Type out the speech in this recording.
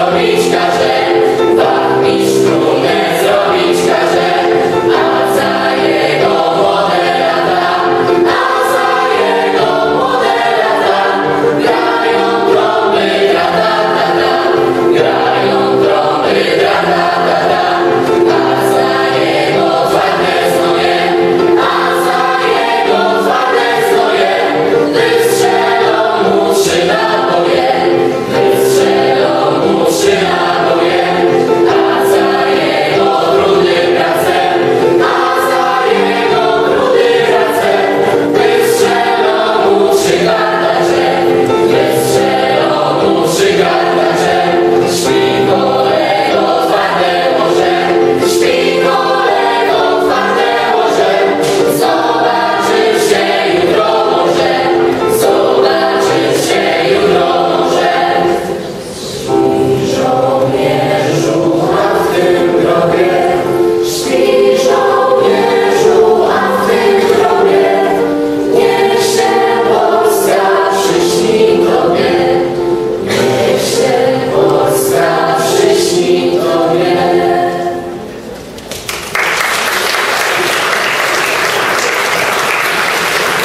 Motoristas